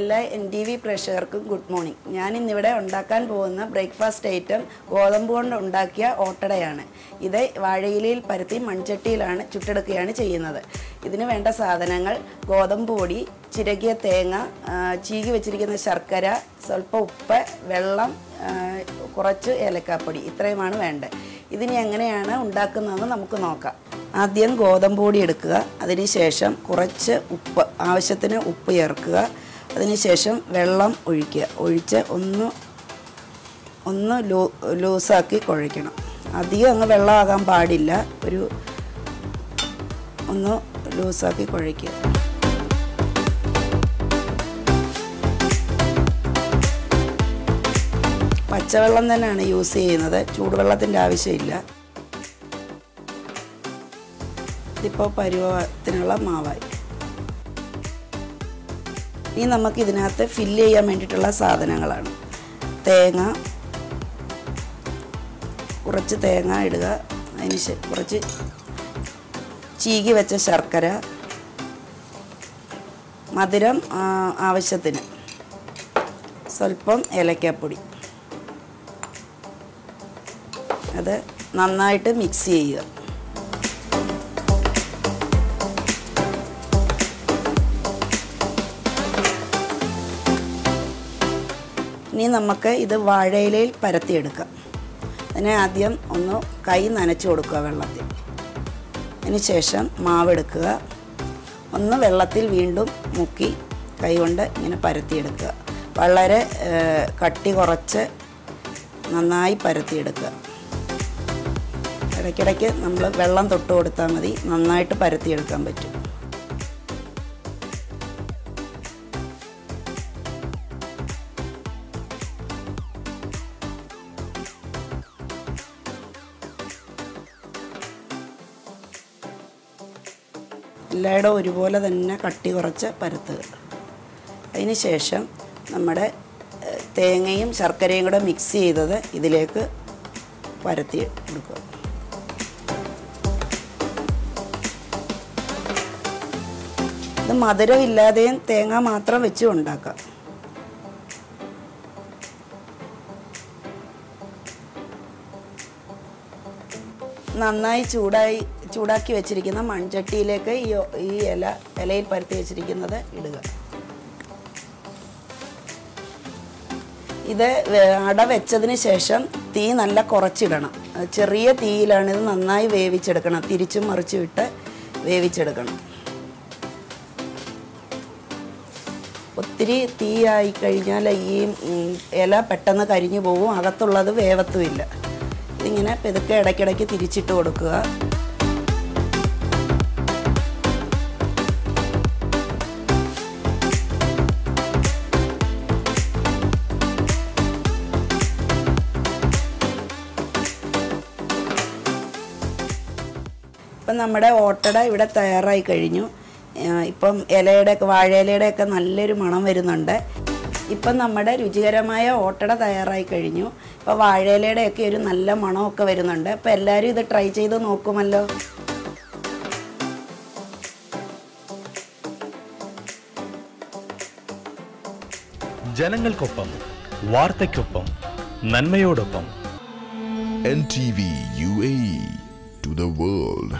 എല്ലാ N T V പ്രേക്ഷകർക്കും good morning. ഞാൻ ഇന്നിവിടെ ഉണ്ടാക്കാൻ പോകുന്ന ബ്രേക്ക്ഫാസ്റ്റ് ഐറ്റം ഗോതമ്പ് കൊണ്ട് ഉണ്ടാക്കിയ ഓട്ടടയാണ്. ഇത് വാഴയിലയിൽ പരത്തി മൺചട്ടിയിലാണ് ചുട്ടെടുക്കുകയാണ് ചെയ്യുന്നത്. ഇതിന് വേണ്ട സാധനങ്ങൾ ഗോതമ്പ് പൊടി ചിരകിയ തേങ്ങ ചീകി വെച്ചിരിക്കുന്ന ശർക്കര സ്വല്പം ഉപ്പ് വെള്ളം കുറച്ച് ഏലക്കാപ്പൊടി ഇത്രയുമാണ് വേണ്ടത്. ഇതിനി എങ്ങനെയാണ് ഉണ്ടാക്കുന്നതെന്ന് നമുക്ക് നോക്കാം. ആദ്യം ഗോതമ്പ് പൊടി എടുക്കുക. അതിനുശേഷം കുറച്ച് ഉപ്പ് ആവശ്യത്തിന് ഉപ്പ് ചേർക്കുക. അതിനുശേഷം വെള്ളം ഒഴിക്കുക. ഒഴിച്ച് ഒന്ന് ഒന്ന് ലൂ ലൂസാക്കി കുഴയ്ക്കണം. അധികം അങ്ങ് വെള്ളമാകാൻ പാടില്ല. ഒരു ഒന്ന് ലൂസാക്കി കുഴയ്ക്കുക. പച്ചവെള്ളം തന്നെയാണ് യൂസ് ചെയ്യുന്നത്. ചൂടുവെള്ളത്തിന്റെ ആവശ്യമില്ല. ഇതിപ്പോൾ പരുവത്തിനുള്ള മാവായി. ഇനി നമുക്ക് ഇതിനകത്ത് ഫില്ല് ചെയ്യാൻ വേണ്ടിയിട്ടുള്ള സാധനങ്ങളാണ്. തേങ്ങ കുറച്ച് തേങ്ങ ഇടുക. അതിന് കുറച്ച് ചീകി വെച്ച ശർക്കര മധുരം ആവശ്യത്തിന് സ്വല്പം ഏലക്കാപ്പൊടി. അത് നന്നായിട്ട് മിക്സ് ചെയ്യുക. ഇനി നമുക്ക് ഇത് വാഴയിലയിൽ പരത്തിയെടുക്കാം. അതിനെ ആദ്യം ഒന്ന് കൈ നനച്ചു കൊടുക്കുക വെള്ളത്തിൽ. അതിന് ശേഷം മാവെടുക്കുക ഒന്ന് വെള്ളത്തിൽ വീണ്ടും മുക്കി കൈ കൊണ്ട് ഇങ്ങനെ പരത്തിയെടുക്കുക. വളരെ കട്ടി കുറച്ച് നന്നായി പരത്തിയെടുക്കുക. ഇടയ്ക്കിടയ്ക്ക് നമ്മൾ വെള്ളം തൊട്ട് കൊടുത്താൽ മതി. നന്നായിട്ട് പരത്തിയെടുക്കാൻ പറ്റും. എല്ലായിടവും ഒരുപോലെ തന്നെ കട്ടി കുറച്ച് പരത്തുക. അതിന് ശേഷം നമ്മുടെ തേങ്ങയും ശർക്കരയും കൂടെ മിക്സ് ചെയ്തത് ഇതിലേക്ക് പരത്തി എടുക്കുക. ഇത് മധുരമില്ലാതെയും തേങ്ങ മാത്രം വെച്ച് ഉണ്ടാക്കാം നന്നായി ചൂടായി ചൂടാക്കി വെച്ചിരിക്കുന്ന മൺചട്ടിയിലേക്ക് ഈ ഈ ഇല ഇലയിൽ പരത്തി വെച്ചിരിക്കുന്നത് ഇടുക. ഇത് അട വെച്ചതിന് ശേഷം തീ നല്ല കുറച്ചിടണം. ചെറിയ തീയിലാണ് ഇത് നന്നായി വേവിച്ചെടുക്കണം. തിരിച്ചും മറിച്ചും ഇട്ട് വേവിച്ചെടുക്കണം. ഒത്തിരി തീ ആയി കഴിഞ്ഞാൽ ഈ ഇല പെട്ടെന്ന് കരിഞ്ഞു പോകും അകത്തുള്ളത് വേവത്തുമില്ല. ഇതിങ്ങനെ പെതുക്കെ ഇടയ്ക്കിടയ്ക്ക് തിരിച്ചിട്ട് കൊടുക്കുക. ഇപ്പം നമ്മുടെ ഓട്ടട ഇവിടെ തയ്യാറായി കഴിഞ്ഞു. ഇപ്പം ഇലയുടെയൊക്കെ വാഴയിലയുടെയൊക്കെ നല്ലൊരു മണം വരുന്നുണ്ട്. ഇപ്പം നമ്മുടെ രുചികരമായ ഓട്ടട തയ്യാറായി കഴിഞ്ഞു. ഇപ്പോൾ വാഴയിലയുടെയൊക്കെ ഒരു നല്ല മണമൊക്കെ വരുന്നുണ്ട്. അപ്പോൾ എല്ലാവരും ഇത് ട്രൈ ചെയ്ത് നോക്കുമല്ലോ. ജനങ്ങൾക്കൊപ്പം വാർത്തയ്ക്കൊപ്പം നന്മയോടൊപ്പം. N T V U A to the world.